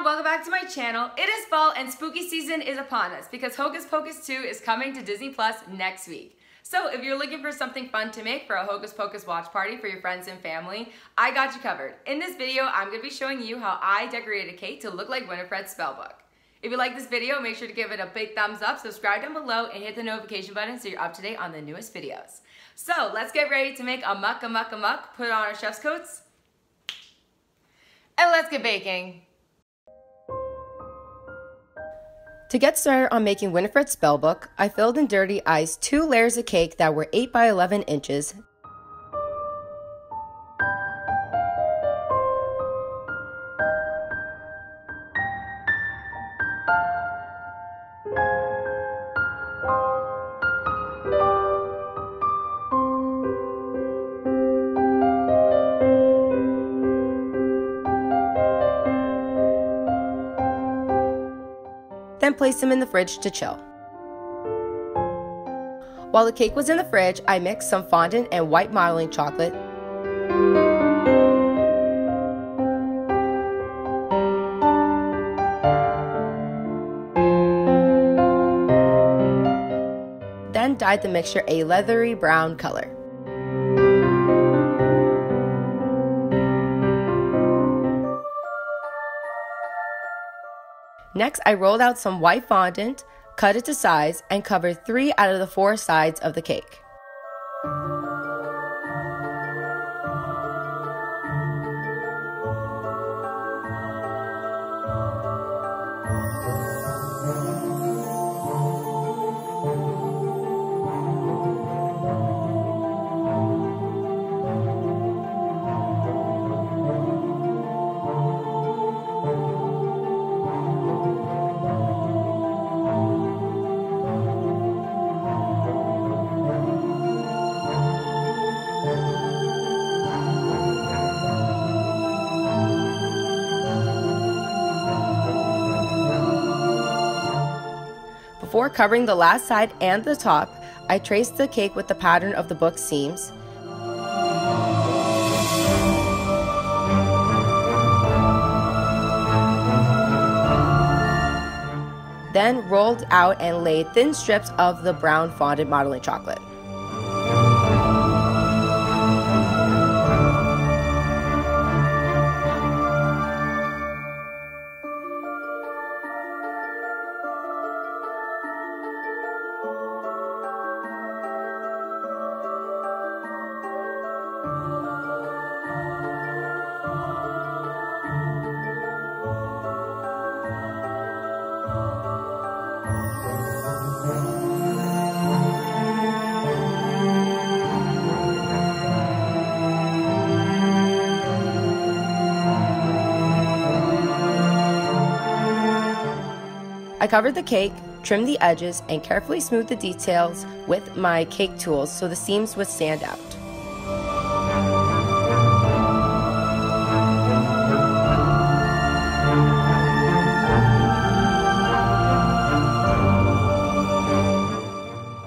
everyone, welcome back to my channel. It is fall and spooky season is upon us because Hocus Pocus 2 is coming to Disney Plus next week. So if you're looking for something fun to make for a Hocus Pocus watch party for your friends and family, I got you covered. In this video, I'm going to be showing you how I decorated a cake to look like Winifred's spellbook. If you like this video, make sure to give it a big thumbs up, subscribe down below, and hit the notification button so you're up to date on the newest videos. So let's get ready to make a muck, a muck, a muck, put on our chef's coats, and let's get baking. To get started on making Winifred's spellbook, I filled in dirty ice two layers of cake that were 8 by 11 inches, then placed them in the fridge to chill. While the cake was in the fridge, I mixed some fondant and white modeling chocolate. Then dyed the mixture a leathery brown color. Next, I rolled out some white fondant, cut it to size, and covered three out of the four sides of the cake. Before covering the last side and the top, I traced the cake with the pattern of the book seams. Then rolled out and laid thin strips of the brown fondant modeling chocolate. Covered the cake, trimmed the edges, and carefully smoothed the details with my cake tools so the seams would stand out.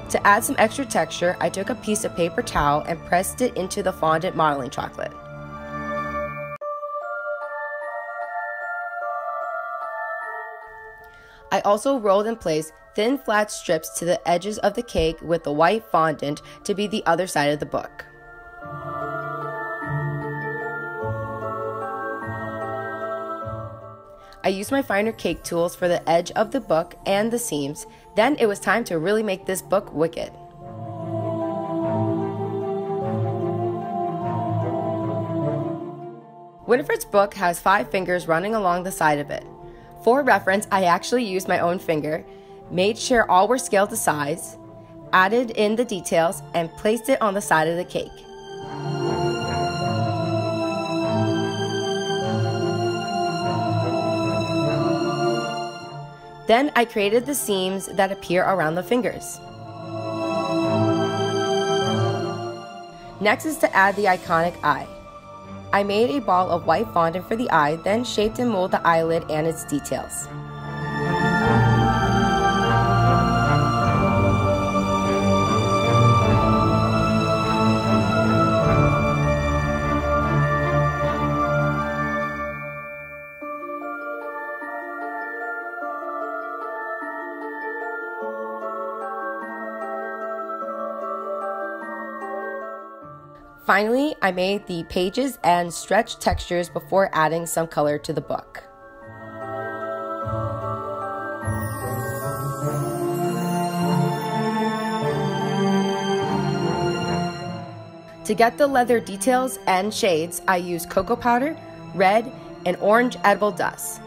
To add some extra texture, I took a piece of paper towel and pressed it into the fondant modeling chocolate. I also rolled in place thin flat strips to the edges of the cake with the white fondant to be the other side of the book. I used my finer cake tools for the edge of the book and the seams. Then it was time to really make this book wicked. Winifred's book has five fingers running along the side of it. For reference, I actually used my own finger, made sure all were scaled to size, added in the details, and placed it on the side of the cake. Then I created the seams that appear around the fingers. Next is to add the iconic eye. I made a ball of white fondant for the eye, then shaped and molded the eyelid and its details. Finally, I made the pages and stretch textures before adding some color to the book. To get the leather details and shades, I use cocoa powder, red, and orange edible dust.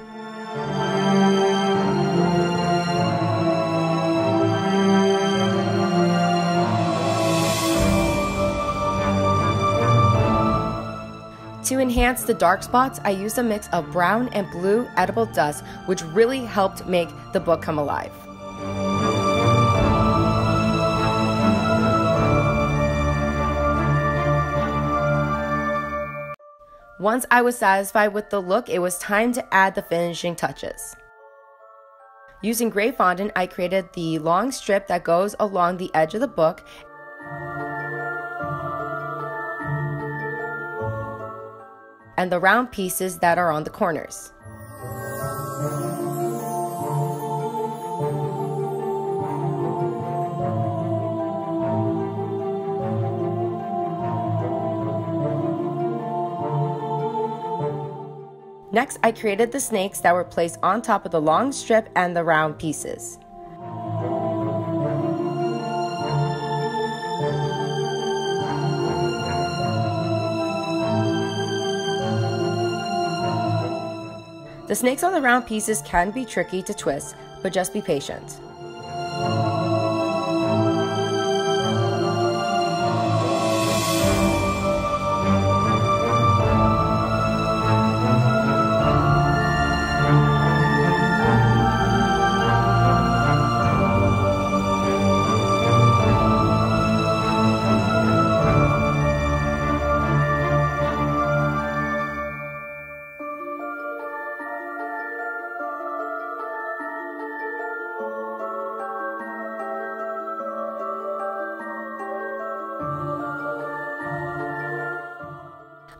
Enhance the dark spots, I used a mix of brown and blue edible dust, which really helped make the book come alive. Once I was satisfied with the look, it was time to add the finishing touches. Using gray fondant, I created the long strip that goes along the edge of the book and the round pieces that are on the corners. Next, I created the snakes that were placed on top of the long strip and the round pieces. The snakes on the round pieces can be tricky to twist, but just be patient.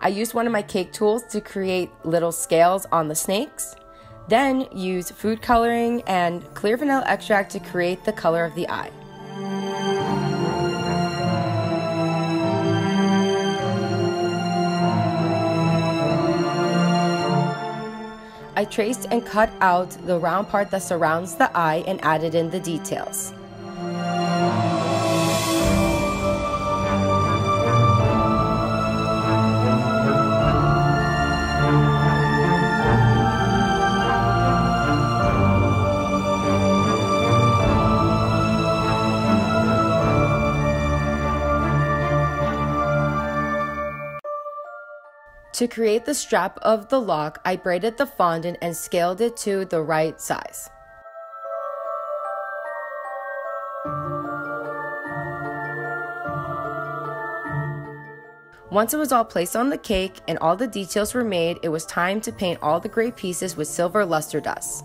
I used one of my cake tools to create little scales on the snakes. Then use food coloring and clear vanilla extract to create the color of the eye. I traced and cut out the round part that surrounds the eye and added in the details. To create the strap of the lock, I braided the fondant and scaled it to the right size. Once it was all placed on the cake and all the details were made, it was time to paint all the gray pieces with silver luster dust.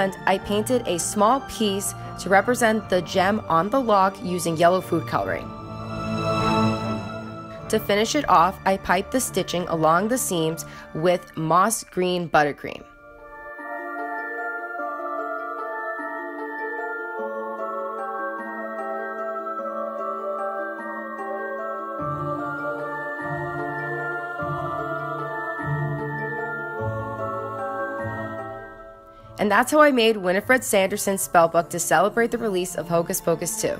And I painted a small piece to represent the gem on the lock using yellow food coloring. To finish it off, I piped the stitching along the seams with moss green buttercream. And that's how I made Winifred Sanderson's spellbook to celebrate the release of Hocus Pocus 2.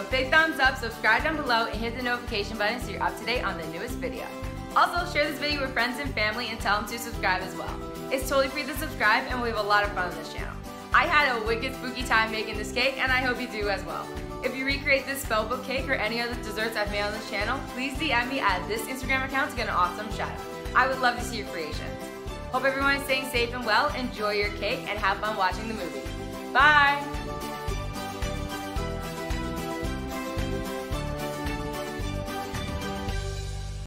A big thumbs up, subscribe down below, and hit the notification button so you're up to date on the newest video. Also, share this video with friends and family and tell them to subscribe as well. It's totally free to subscribe and we have a lot of fun on this channel. I had a wicked spooky time making this cake and I hope you do as well. If you recreate this spellbook cake or any other desserts I've made on this channel, please DM me at this Instagram account to get an awesome shout out. I would love to see your creations. Hope everyone is staying safe and well, enjoy your cake, and have fun watching the movie. Bye!